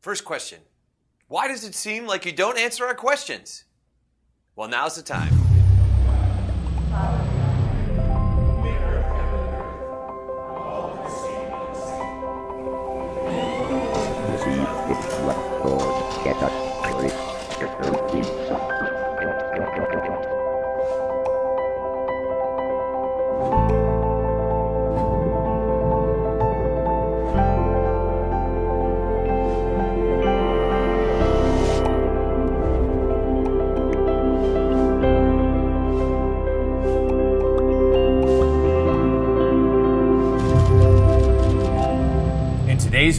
First question Why does it seem like you don't answer our questions? Well, now's the time.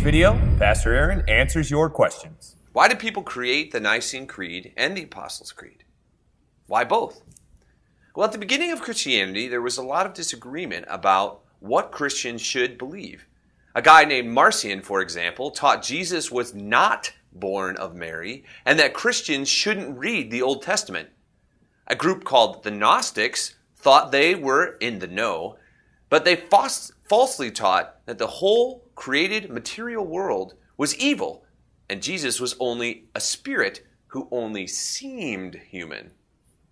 Video, Pastor Aaron answers your questions. Why did people create the Nicene Creed and the Apostles' Creed? Why both? Well, at the beginning of Christianity, there was a lot of disagreement about what Christians should believe. A guy named Marcion, for example, taught Jesus was not born of Mary and that Christians shouldn't read the Old Testament. A group called the Gnostics thought they were in the know, but they falsely taught that the whole created material world was evil and Jesus was only a spirit who only seemed human.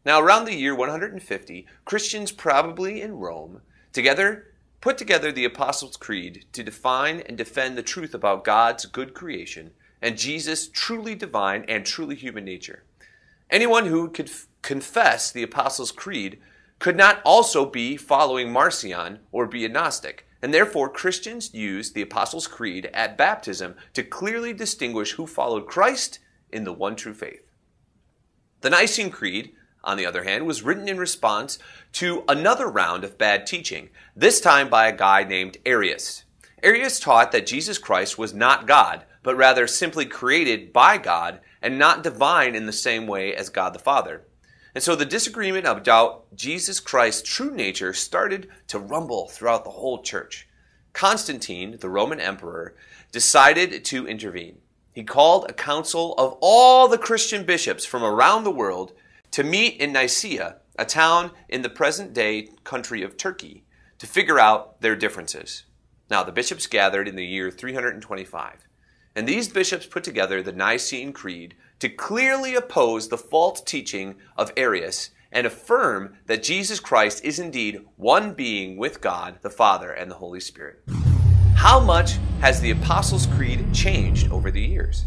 Now, around the year 150, Christians, probably in Rome, together put together the Apostles' Creed to define and defend the truth about God's good creation and Jesus' truly divine and truly human nature. Anyone who could confess the Apostles' Creed could not also be following Marcion or be a Gnostic. And therefore, Christians used the Apostles' Creed at baptism to clearly distinguish who followed Christ in the one true faith. The Nicene Creed, on the other hand, was written in response to another round of bad teaching, this time by a guy named Arius. Arius taught that Jesus Christ was not God, but rather simply created by God and not divine in the same way as God the Father. And so the disagreement about Jesus Christ's true nature started to rumble throughout the whole church. Constantine, the Roman emperor, decided to intervene. He called a council of all the Christian bishops from around the world to meet in Nicaea, a town in the present day country of Turkey, to figure out their differences. Now, the bishops gathered in the year 325, and these bishops put together the Nicene Creed to clearly oppose the false teaching of Arius and affirm that Jesus Christ is indeed one being with God, the Father, and the Holy Spirit. How much has the Apostles' Creed changed over the years?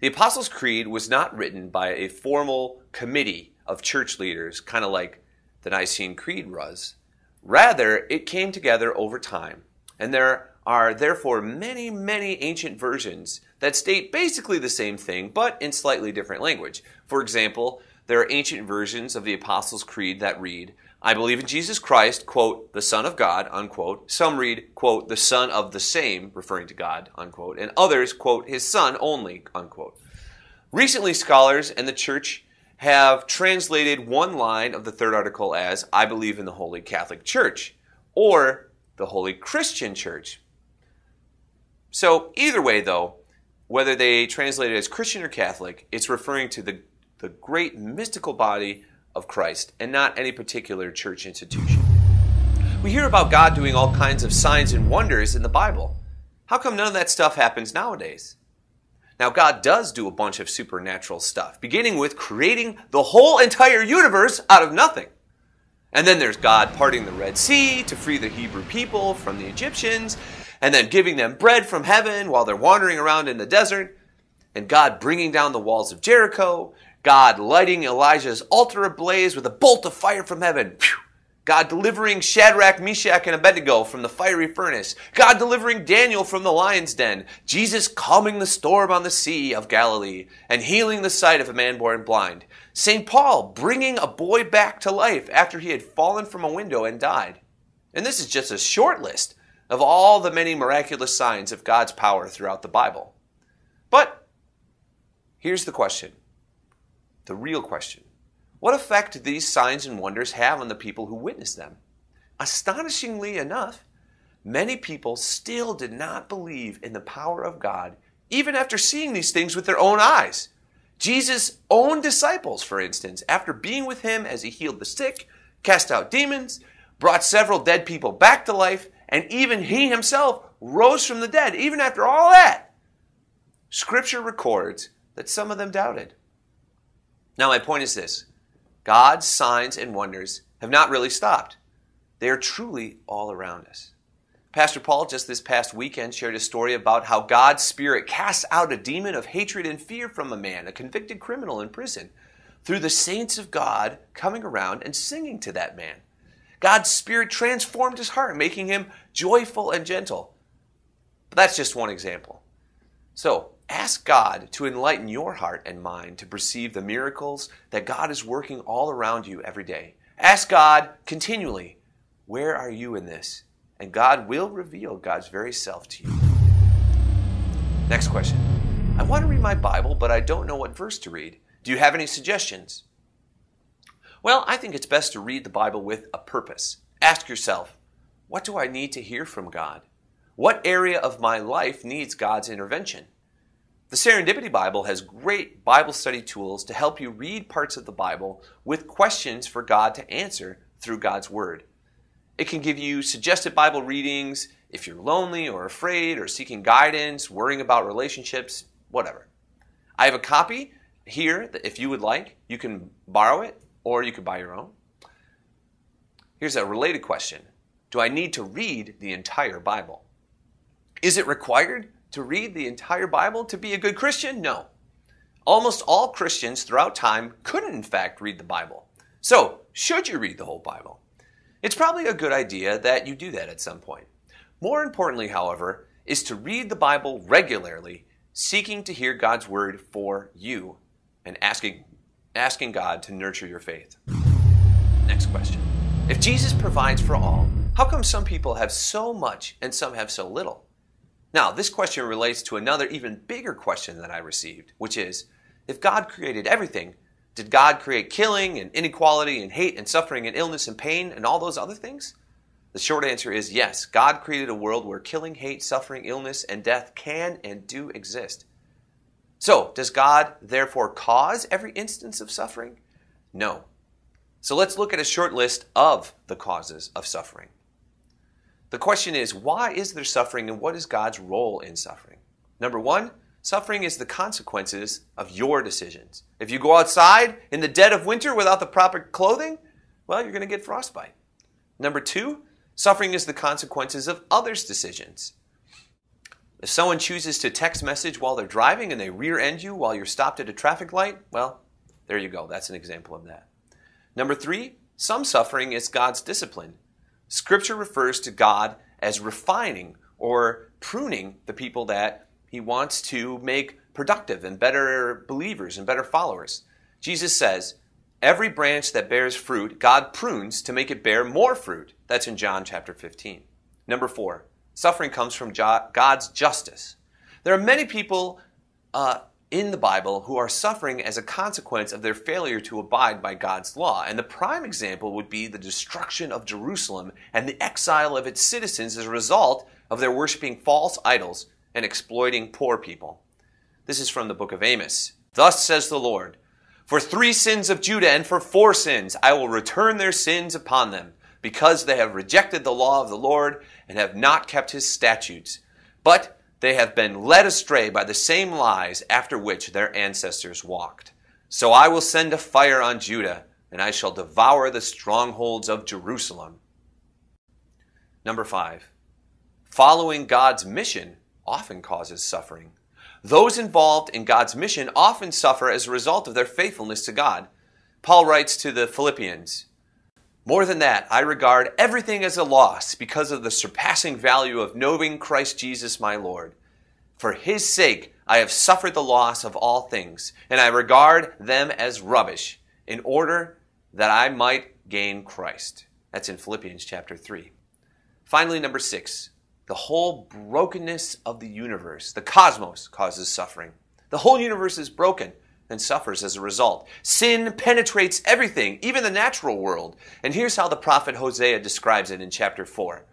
The Apostles' Creed was not written by a formal committee of church leaders, kind of like the Nicene Creed was. Rather, it came together over time, and there are therefore many, many ancient versions that state basically the same thing, but in slightly different language. For example, there are ancient versions of the Apostles' Creed that read, I believe in Jesus Christ, quote, the Son of God, unquote. Some read, quote, the Son of the same, referring to God, unquote. And others, quote, his Son only, unquote. Recently, scholars and the church have translated one line of the third article as, I believe in the Holy Catholic Church, or the Holy Christian Church. So, either way, though, whether they translate it as Christian or Catholic, it's referring to the, the great mystical body of Christ and not any particular church institution. We hear about God doing all kinds of signs and wonders in the Bible. How come none of that stuff happens nowadays? Now, God does do a bunch of supernatural stuff, beginning with creating the whole entire universe out of nothing. And then there's God parting the Red Sea to free the Hebrew people from the Egyptians, and then giving them bread from heaven while they're wandering around in the desert, and God bringing down the walls of Jericho, God lighting Elijah's altar ablaze with a bolt of fire from heaven. God delivering Shadrach, Meshach, and Abednego from the fiery furnace. God delivering Daniel from the lion's den. Jesus calming the storm on the sea of Galilee and healing the sight of a man born blind. St. Paul bringing a boy back to life after he had fallen from a window and died. And this is just a short list of all the many miraculous signs of God's power throughout the Bible. But here's the question the real question. What effect do these signs and wonders have on the people who witness them? Astonishingly enough, many people still did not believe in the power of God, even after seeing these things with their own eyes. Jesus' own disciples, for instance, after being with him as he healed the sick, cast out demons, brought several dead people back to life, and even he himself rose from the dead, even after all that, Scripture records that some of them doubted. Now, my point is this God's signs and wonders have not really stopped, they are truly all around us. Pastor Paul, just this past weekend, shared a story about how God's Spirit casts out a demon of hatred and fear from a man, a convicted criminal in prison, through the saints of God coming around and singing to that man. God's Spirit transformed his heart, making him joyful and gentle. But that's just one example. So, ask God to enlighten your heart and mind to perceive the miracles that God is working all around you every day. Ask God continually, where are you in this? And God will reveal God's very self to you. Next question. I want to read my Bible, but I don't know what verse to read. Do you have any suggestions? Well, I think it's best to read the Bible with a purpose. Ask yourself, what do I need to hear from God? What area of my life needs God's intervention? The Serendipity Bible has great Bible study tools to help you read parts of the Bible with questions for God to answer through God's Word. It can give you suggested Bible readings if you're lonely or afraid or seeking guidance, worrying about relationships, whatever. I have a copy here that if you would like, you can borrow it or you could buy your own. Here's a related question Do I need to read the entire Bible? Is it required to read the entire Bible to be a good Christian? No. Almost all Christians throughout time couldn't, in fact, read the Bible. So, should you read the whole Bible? It's probably a good idea that you do that at some point. More importantly, however, is to read the Bible regularly, seeking to hear God's word for you and asking asking God to nurture your faith. Next question. If Jesus provides for all, how come some people have so much and some have so little? Now, this question relates to another even bigger question that I received, which is if God created everything, did God create killing and inequality and hate and suffering and illness and pain and all those other things? The short answer is yes. God created a world where killing, hate, suffering, illness, and death can and do exist. So, does God therefore cause every instance of suffering? No. So let's look at a short list of the causes of suffering. The question is why is there suffering and what is God's role in suffering? Number one, suffering is the consequences of your decisions. If you go outside in the dead of winter without the proper clothing, well, you're going to get frostbite. Number two, suffering is the consequences of others' decisions. If someone chooses to text message while they're driving and they rear end you while you're stopped at a traffic light, well, there you go. That's an example of that. Number three, some suffering is God's discipline. Scripture refers to God as refining or pruning the people that he wants to make productive and better believers and better followers. Jesus says, Every branch that bears fruit, God prunes to make it bear more fruit. That's in John chapter 15. Number four, Suffering comes from God's justice. There are many people uh, in the Bible who are suffering as a consequence of their failure to abide by God's law. And the prime example would be the destruction of Jerusalem and the exile of its citizens as a result of their worshiping false idols and exploiting poor people. This is from the book of Amos. Thus says the Lord For three sins of Judah and for four sins I will return their sins upon them because they have rejected the law of the Lord and have not kept his statutes. But they have been led astray by the same lies after which their ancestors walked. So I will send a fire on Judah, and I shall devour the strongholds of Jerusalem. Number five, following God's mission often causes suffering. Those involved in God's mission often suffer as a result of their faithfulness to God. Paul writes to the Philippians, more than that, I regard everything as a loss because of the surpassing value of knowing Christ Jesus my Lord. For his sake, I have suffered the loss of all things, and I regard them as rubbish, in order that I might gain Christ. That's in Philippians chapter 3. Finally, number six, the whole brokenness of the universe, the cosmos, causes suffering. The whole universe is broken and suffers as a result. Sin penetrates everything, even the natural world. And here's how the prophet Hosea describes it in chapter 4.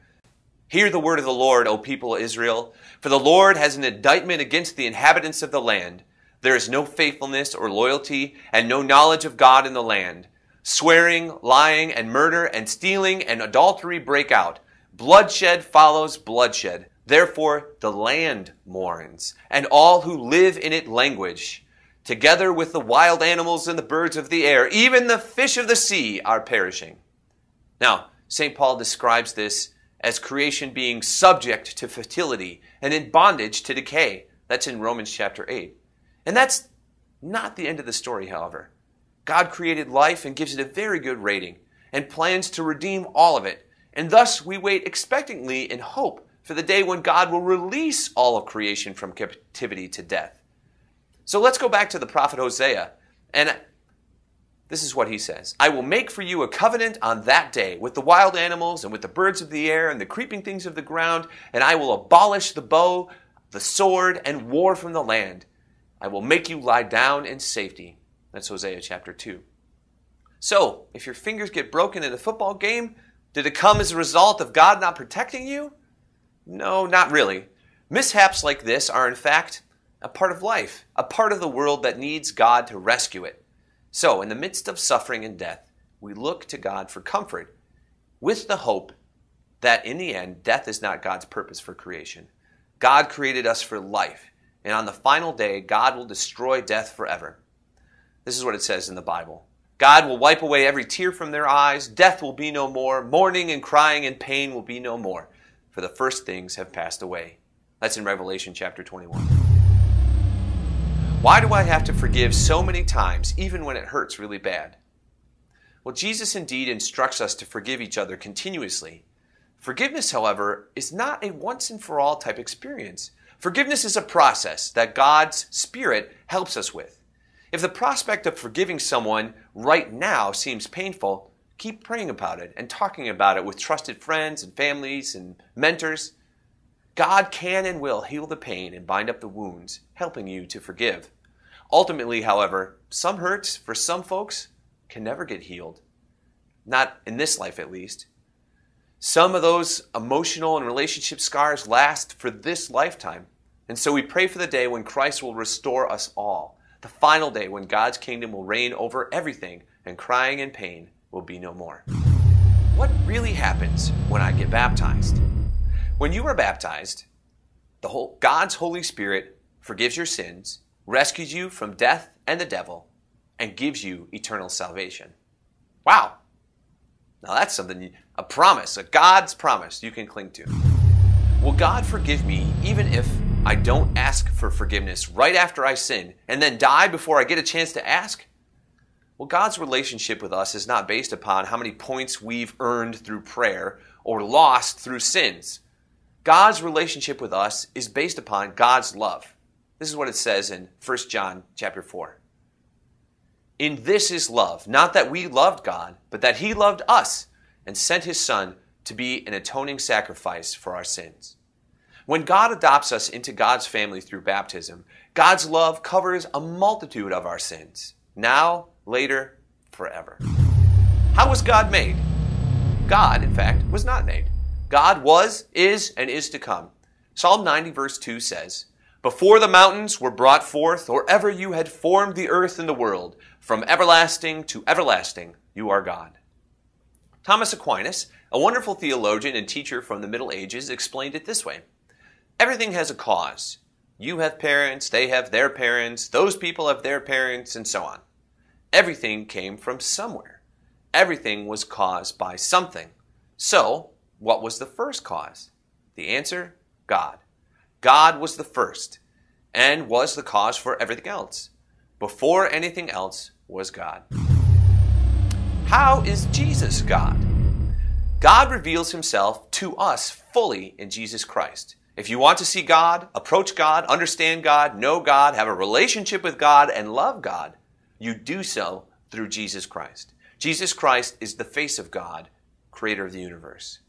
Hear the word of the Lord, O people of Israel, for the Lord has an indictment against the inhabitants of the land. There is no faithfulness or loyalty and no knowledge of God in the land. Swearing, lying, and murder and stealing and adultery break out. Bloodshed follows bloodshed. Therefore the land mourns, and all who live in it languish. Together with the wild animals and the birds of the air, even the fish of the sea are perishing. Now, St. Paul describes this as creation being subject to fertility and in bondage to decay. That's in Romans chapter 8. And that's not the end of the story, however. God created life and gives it a very good rating and plans to redeem all of it. And thus we wait expectantly in hope for the day when God will release all of creation from captivity to death. So let's go back to the prophet Hosea. And this is what he says I will make for you a covenant on that day with the wild animals and with the birds of the air and the creeping things of the ground, and I will abolish the bow, the sword, and war from the land. I will make you lie down in safety. That's Hosea chapter 2. So, if your fingers get broken in a football game, did it come as a result of God not protecting you? No, not really. Mishaps like this are, in fact, a part of life, a part of the world that needs God to rescue it. So, in the midst of suffering and death, we look to God for comfort with the hope that in the end, death is not God's purpose for creation. God created us for life, and on the final day, God will destroy death forever. This is what it says in the Bible God will wipe away every tear from their eyes, death will be no more, mourning and crying and pain will be no more for the first things have passed away. That's in Revelation chapter 21. Why do I have to forgive so many times, even when it hurts really bad? Well, Jesus indeed instructs us to forgive each other continuously. Forgiveness, however, is not a once and for all type experience. Forgiveness is a process that God's Spirit helps us with. If the prospect of forgiving someone right now seems painful, keep praying about it and talking about it with trusted friends and families and mentors. God can and will heal the pain and bind up the wounds, helping you to forgive. Ultimately, however, some hurts for some folks can never get healed. Not in this life, at least. Some of those emotional and relationship scars last for this lifetime. And so we pray for the day when Christ will restore us all, the final day when God's kingdom will reign over everything and crying and pain will be no more. What really happens when I get baptized? When you are baptized, the whole, God's Holy Spirit forgives your sins, rescues you from death and the devil, and gives you eternal salvation. Wow. Now that's something, a promise, a God's promise you can cling to. Will God forgive me even if I don't ask for forgiveness right after I sin and then die before I get a chance to ask? Well, God's relationship with us is not based upon how many points we've earned through prayer or lost through sins. God's relationship with us is based upon God's love. This is what it says in 1 John chapter 4. In this is love, not that we loved God, but that he loved us and sent his son to be an atoning sacrifice for our sins. When God adopts us into God's family through baptism, God's love covers a multitude of our sins, now later, forever. How was God made? God, in fact, was not made. God was, is, and is to come. Psalm 90, verse 2 says, Before the mountains were brought forth, or ever you had formed the earth and the world, from everlasting to everlasting, you are God. Thomas Aquinas, a wonderful theologian and teacher from the Middle Ages, explained it this way Everything has a cause. You have parents, they have their parents, those people have their parents, and so on. Everything came from somewhere. Everything was caused by something. So, what was the first cause? The answer God. God was the first and was the cause for everything else. Before anything else was God. How is Jesus God? God reveals himself to us fully in Jesus Christ. If you want to see God, approach God, understand God, know God, have a relationship with God, and love God, you do so through Jesus Christ. Jesus Christ is the face of God, creator of the universe.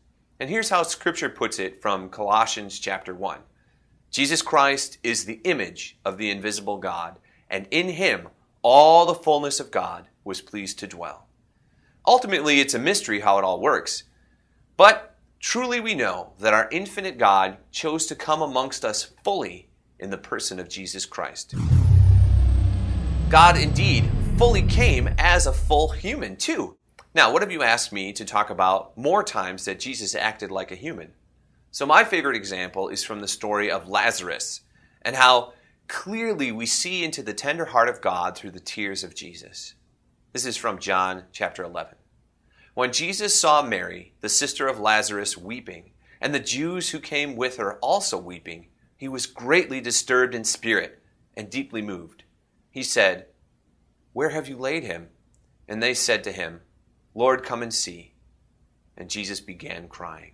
And here's how scripture puts it from Colossians chapter 1. Jesus Christ is the image of the invisible God, and in him all the fullness of God was pleased to dwell. Ultimately, it's a mystery how it all works. But truly we know that our infinite God chose to come amongst us fully in the person of Jesus Christ. God indeed fully came as a full human, too. Now, what have you asked me to talk about more times that Jesus acted like a human? So, my favorite example is from the story of Lazarus and how clearly we see into the tender heart of God through the tears of Jesus. This is from John chapter 11. When Jesus saw Mary, the sister of Lazarus, weeping, and the Jews who came with her also weeping, he was greatly disturbed in spirit and deeply moved. He said, Where have you laid him? And they said to him, Lord, come and see. And Jesus began crying.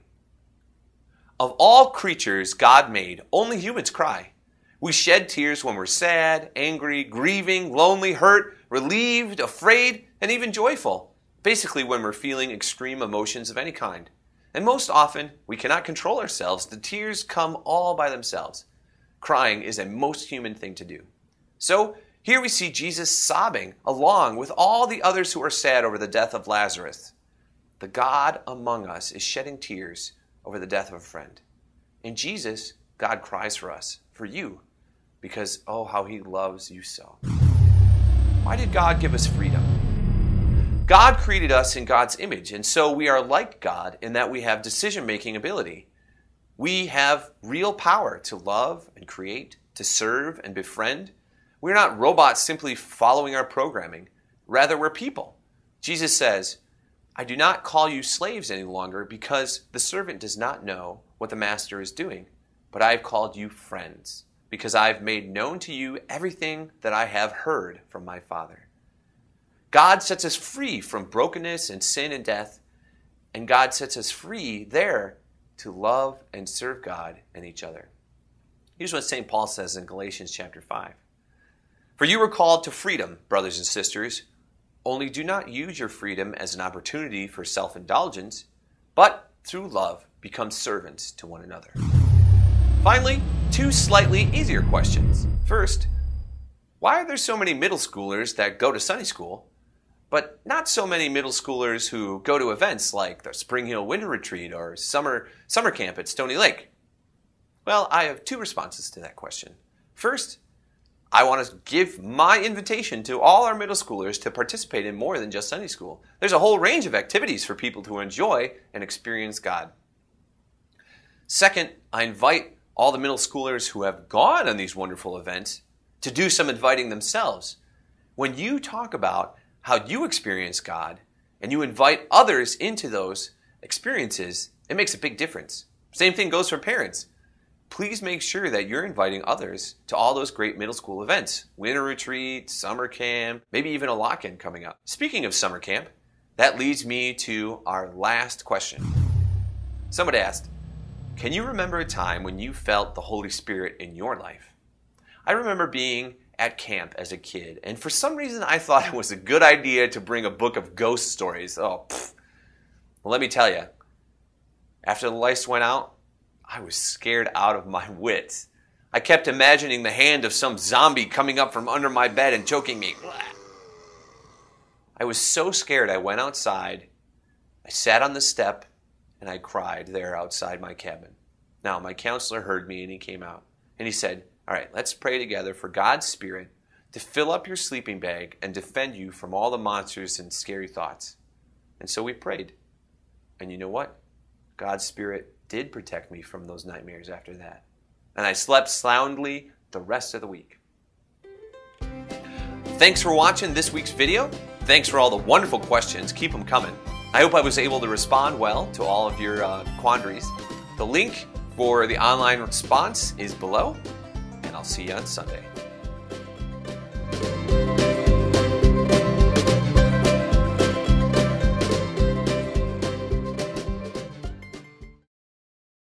Of all creatures God made, only humans cry. We shed tears when we're sad, angry, grieving, lonely, hurt, relieved, afraid, and even joyful. Basically, when we're feeling extreme emotions of any kind. And most often, we cannot control ourselves. The tears come all by themselves. Crying is a most human thing to do. So, here we see Jesus sobbing along with all the others who are sad over the death of Lazarus. The God among us is shedding tears over the death of a friend. In Jesus, God cries for us, for you, because oh, how he loves you so. Why did God give us freedom? God created us in God's image, and so we are like God in that we have decision making ability. We have real power to love and create, to serve and befriend. We're not robots simply following our programming. Rather, we're people. Jesus says, I do not call you slaves any longer because the servant does not know what the master is doing, but I have called you friends because I have made known to you everything that I have heard from my Father. God sets us free from brokenness and sin and death, and God sets us free there to love and serve God and each other. Here's what St. Paul says in Galatians chapter 5. For you were called to freedom, brothers and sisters. Only do not use your freedom as an opportunity for self indulgence, but through love become servants to one another. Finally, two slightly easier questions. First, why are there so many middle schoolers that go to Sunday school, but not so many middle schoolers who go to events like the Spring Hill Winter Retreat or summer, summer camp at Stony Lake? Well, I have two responses to that question. First, I want to give my invitation to all our middle schoolers to participate in more than just Sunday school. There's a whole range of activities for people to enjoy and experience God. Second, I invite all the middle schoolers who have gone on these wonderful events to do some inviting themselves. When you talk about how you experience God and you invite others into those experiences, it makes a big difference. Same thing goes for parents please make sure that you're inviting others to all those great middle school events winter retreat, summer camp, maybe even a lock in coming up. Speaking of summer camp, that leads me to our last question. Someone asked, Can you remember a time when you felt the Holy Spirit in your life? I remember being at camp as a kid, and for some reason I thought it was a good idea to bring a book of ghost stories. Oh, pfft. Well, let me tell you, after the lights went out, I was scared out of my wits. I kept imagining the hand of some zombie coming up from under my bed and choking me. I was so scared I went outside. I sat on the step and I cried there outside my cabin. Now, my counselor heard me and he came out and he said, All right, let's pray together for God's Spirit to fill up your sleeping bag and defend you from all the monsters and scary thoughts. And so we prayed. And you know what? God's Spirit did protect me from those nightmares after that. And I slept soundly the rest of the week. Thanks for watching this week's video. Thanks for all the wonderful questions. Keep them coming. I hope I was able to respond well to all of your uh, quandaries. The link for the online response is below, and I'll see you on Sunday.